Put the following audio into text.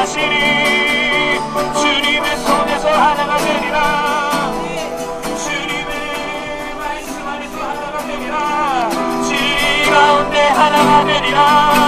하시니 주님의 손에서 하나가 되리라. 주님의 말씀 안에서 하나가 되리라. 진리 가운데 하나가 되리라.